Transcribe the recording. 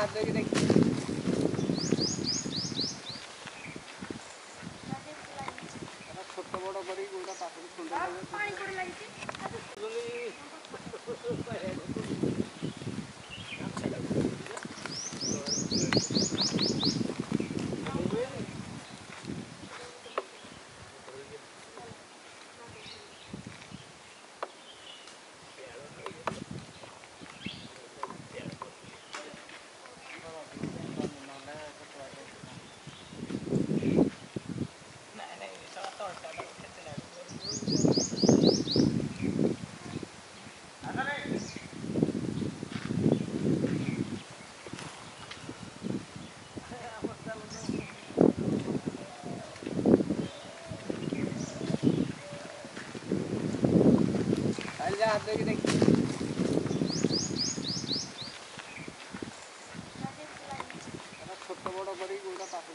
ହାତ ଦେଇକି ଦେଖି ଛୋଟ ବଡ଼ କରିକି आप लोग देखिए छोट बड़ बड़ी गोटा पाखु